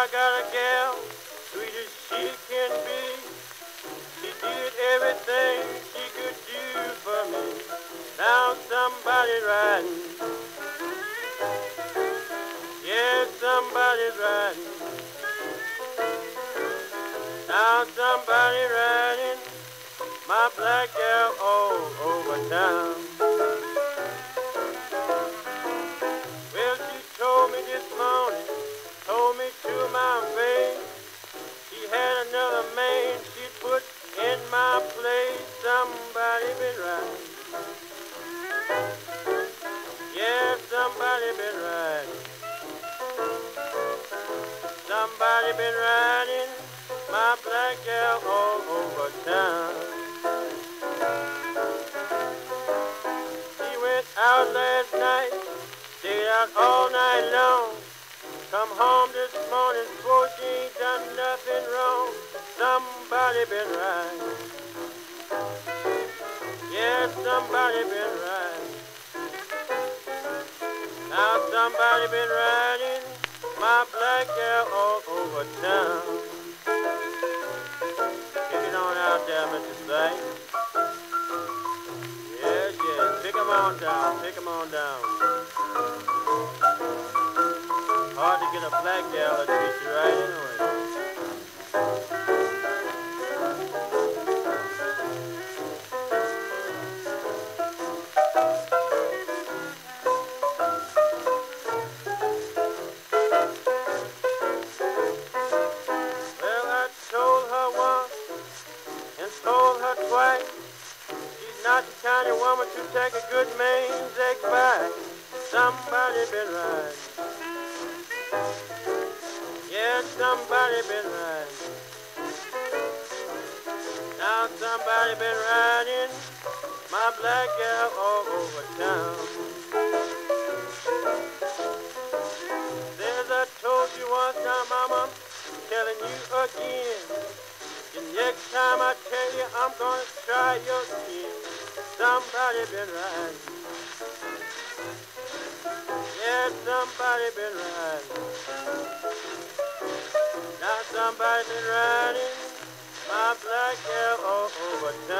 I got a gal, sweet as she can be. She did everything she could do for me. Now somebody's riding. Yeah, somebody's riding. Now somebody riding my black gal all over town. Somebody been riding my black gal all over town. She went out last night, stayed out all night long. Come home this morning, swore she ain't done nothing wrong. Somebody been riding. Yeah, somebody been riding. Now somebody been riding my black gal all over town. Take it on out there, Mr. Sight. Yes, yes. Pick 'em on down. Pick 'em on down. Hard to get a black gal to treat you right anyway. Of woman to take a good man's advice. Somebody been right. Yeah, somebody been right. Now somebody been riding my black gal all over town. As I told you once now, mama, telling you again. The next time I tell you I'm gonna try your skin. Somebody been riding. Yeah, somebody been riding. Now somebody been riding my black gal all over town.